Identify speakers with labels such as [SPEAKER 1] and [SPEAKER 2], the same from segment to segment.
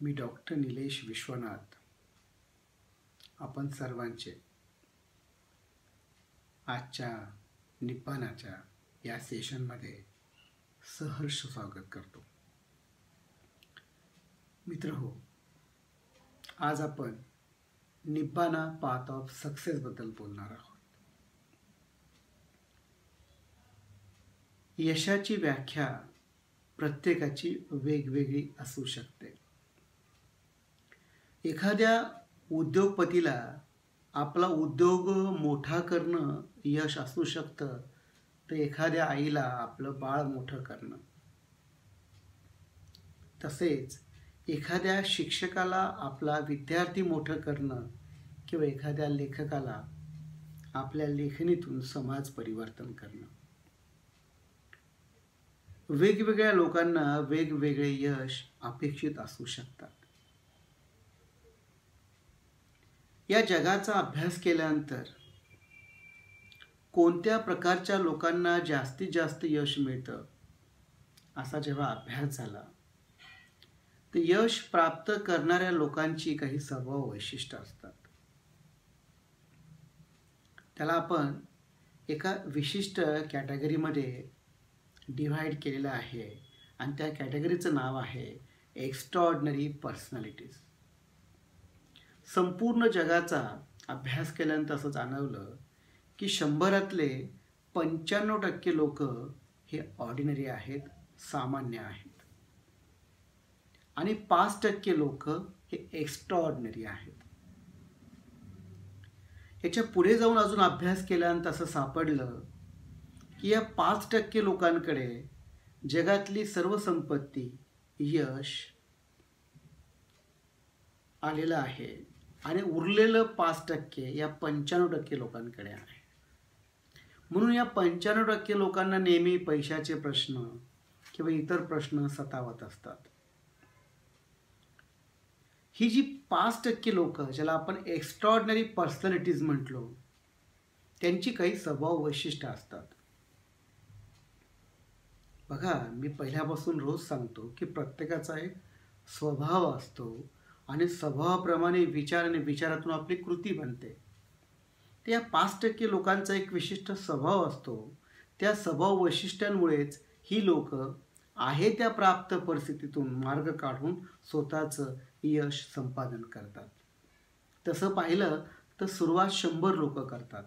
[SPEAKER 1] मी doctor Nilesh Vishwanath. आपण सर्वांचे आजच्या निपाणाच्या या सेशनमध्ये सहर्ष स्वागत करतो. मित्र हो आज आपण निब्बाना पाथ ऑफ सक्सेसबद्दल बोलणार आहोत. यशाची व्याख्या प्रत्येकाची वेगवेगळी असू शकते. एखाद्या उद्योगपतीला आपला उद्योग मोठा करणं यश असू शकतं तर एखाद्या आईला आपलं बाळ मोठं करणं. तसेच एखाद्या शिक्षकाला आपला विद्यार्थी मोठं करणं किंवा एखाद्या लेखकाला आपल्या लेखणीतून समाज परिवर्तन करणं. वेगवेगळ्या लोकांना वेगवेगळे यश अपेक्षित असू शकतात. या जगाचा अभ्यास केल्यानंतर कोणत्या प्रकारच्या लोकांना जास्तीत जास्त यश मिळतं? असा जेव्हा अभ्यास झाला तर यश प्राप्त करणाऱ्या लोकांची काही स्वभाव वैशिष्ट्य असतात. त्याला आपण एका विशिष्ट कॅटेगरीमध्ये डिव्हाइड केलेलं आहे आणि त्या कॅटेगरीचं नाव आहे एक्स्ट्रॉर्डनरी पर्सनॅलिटीज संपूर्ण जगाचा अभ्यास केल्यानंतर असं जाणवलं की शंभरातले पंच्याण्णव टक्के लोक हे ऑर्डिनरी आहेत सामान्य आहेत. आणि पाच टक्के लोक हे एक्स्ट्रॉर्डनरी आहेत. याच्यापुढे जाऊन अजून अभ्यास केल्यानंतर असं सापडलं की या पाच टक्के लोकांकडे जगातली सर्व संपत्ती यश आलेलं आहे. आणि उरलेलं पाच टक्के या पंच्याण्णव टक्के लोकांकडे आहे. म्हणून या पंच्याण्णव टक्के लोकांना नेहमी पैशाचे प्रश्न किंवा इतर प्रश्न सतावत असतात. ही जी पाच टक्के लोक ज्याला आपण एक्स्ट्रॉर्डनरी पर्सनॅलिटीज म्हटलो त्यांची काही स्वभाव वैशिष्ट्य असतात. बघा मी पहिल्यापासून रोज सांगतो की प्रत्येकाचा एक स्वभाव असतो आणि स्वभावाप्रमाणे विचार आणि विचारातून आपली कृती बनते. तर या पाच टक्के लोकांचा एक विशिष्ट स्वभाव असतो. त्या स्वभाव वैशिष्ट्यांमुळेच ही लोक आहे त्या प्राप्त परिस्थितीतून मार्ग काढून स्वतःचं यश संपादन करतात. तसं पाहिलं तर सुरुवात शंभर लोक करतात.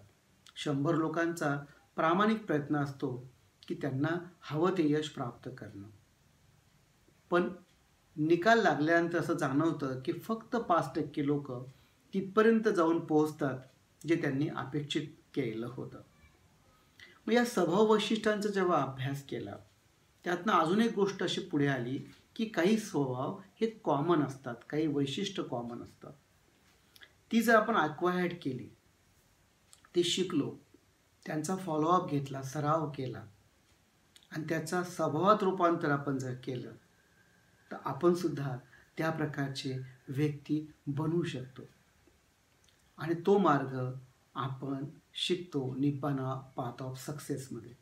[SPEAKER 1] शंभर लोकांचा प्रामाणिक प्रयत्न असतो की त्यांना हवं ते यश प्राप्त करणं. पण निकाल लागल्यानंतर असं जाणवतं की फक्त पाच टक्के लोक तिथपर्यंत जाऊन पोहोचतात जे त्यांनी अपेक्षित केलं होतं. मग या स्वभाव वैशिष्ट्यांचा जेव्हा अभ्यास केला त्यातनं अजून एक गोष्ट अशी पुढे आली की काही स्वभाव हे कॉमन असतात काही वैशिष्ट्य कॉमन असतात. ती जर आपण अक्वायर्ड केली ते शिकलो त्यांचा फॉलोअप घेतला सराव केला आणि त्याचा स्वभावात रूपांतर आपण जर केलं तर आपण सुद्धा त्या प्रकारचे व्यक्ती बनवू शकतो. आणि तो मार्ग आपण शिकतो निपाना पाथ ऑफ सक्सेसमध्ये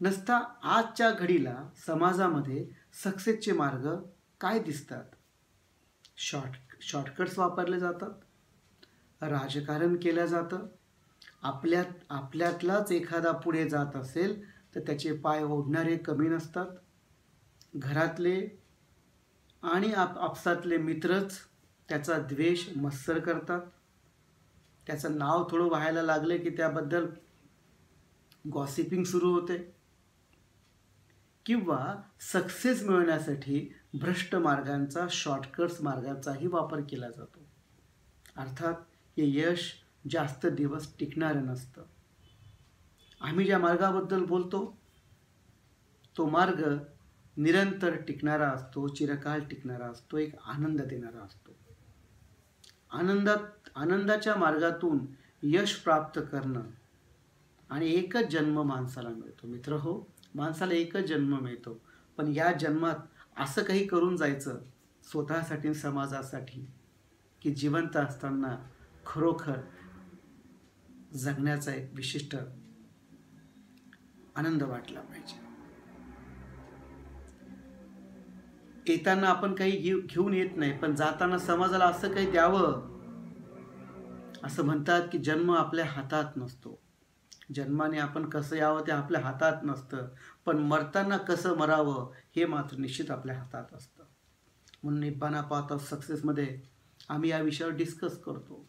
[SPEAKER 1] नसता आजच्या घडीला समाजामध्ये सक्सेसचे मार्ग काय दिसतात? शॉर्ट शॉर्टकट्स वापरले जातात. राजकारण केलं जातं. आपल्यात आपल्यातलाच एखादा पुढे जात असेल तर त्याचे पाय ओढणारे कमी नसतात. घरातले आणि आप आपसातले मित्रच त्याचा द्वेष मत्सर करतात. त्याचं नाव थोडं व्हायला लागले की त्याबद्दल गॉसिपिंग सुरू होते. किंवा सक्सेस मिळवण्यासाठी भ्रष्ट मार्गांचा शॉर्टकट्स मार्गांचाही वापर केला जातो. अर्थात हे यश जास्त दिवस टिकणारं नसतं. आम्ही ज्या मार्गाबद्दल बोलतो तो मार्ग निरंतर टिकणारा असतो चिरकाल टिकणारा असतो एक आनंद देणारा असतो. आनंदात आनंदाच्या मार्गातून यश प्राप्त करणं आणि एकच जन्म माणसाला मिळतो. मित्र हो माणसाला एकच जन्म मिळतो. पण या जन्मात असं काही करून जायचं स्वतःसाठी समाजासाठी की जिवंत असताना खरोखर जगण्याचा एक विशिष्ट आनंद वाटला पाहिजे. येताना आपण काही घेऊ घेऊन येत नाही पण जाताना समाजाला असं काही द्यावं. असं म्हणतात की जन्म आपल्या हातात नसतो. जन्माने आपण कसं यावं ते आपल्या हातात नसतं पण मरताना कसं मरावं हे मात्र निश्चित आपल्या हातात असतं. म्हणून निब्बाना पाथ ऑफ सक्सेसमध्ये आम्ही या विषयावर डिस्कस करतो.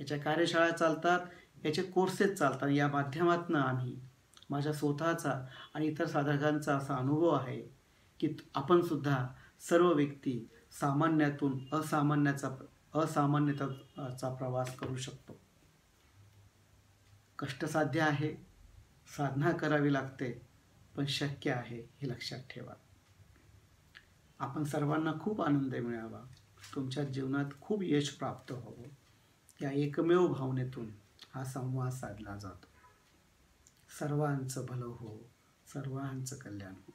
[SPEAKER 1] याच्या कार्यशाळा चालतात याचे कोर्सेस चालतात. या माध्यमातून आम्ही माझ्या स्वतःचा आणि इतर साधकांचा असा अनुभव आहे. की आपण सुद्धा सर्व व्यक्ती सामान्यातून असामान्याचा असामान्यताचा प्रवास करू शकतो. कष्टसाध्य आहे साधना करावी लागते पण शक्य आहे हे लक्षात ठेवा. आपण सर्वांना खूप आनंद मिळावा. तुमच्या जीवनात खूप यश प्राप्त व्हावं. या एकमेव भावनेतून हा संवाद साधला जातो. सर्वांचं भलं हो सर्वांचं कल्याण हो.